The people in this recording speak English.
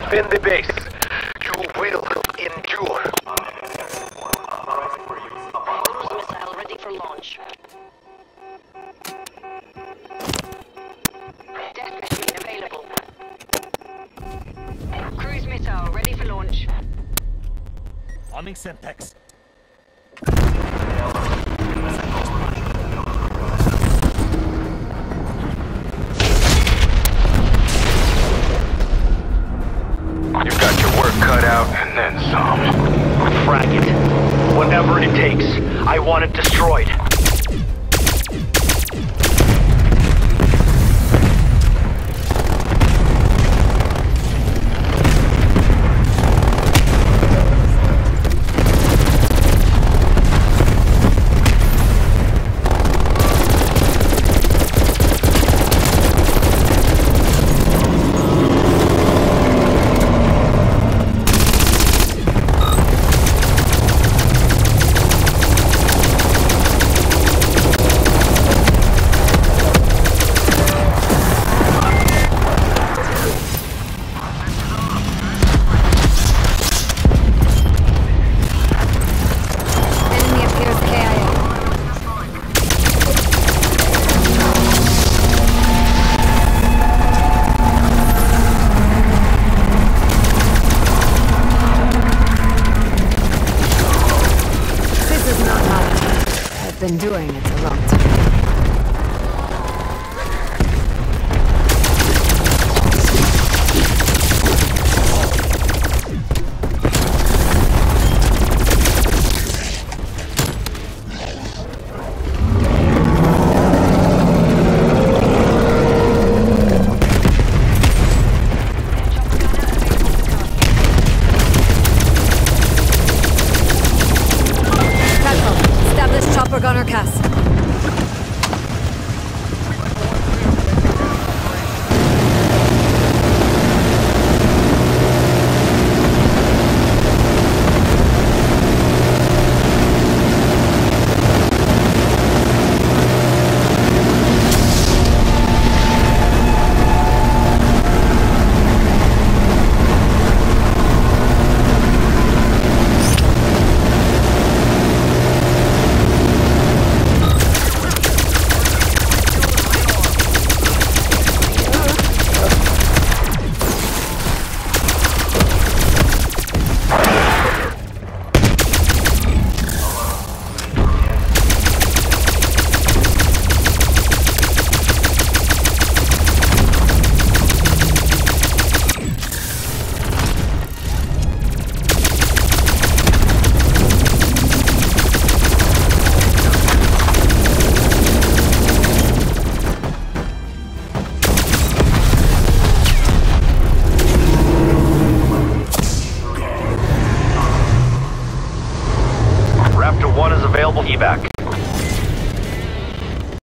defend the base. You will endure. Cruise missile ready for launch. Death machine available. Cruise missile ready for launch. Arming. And then some. Frag it. Whatever it takes. I want it destroyed. I've been doing it a lot. Yes!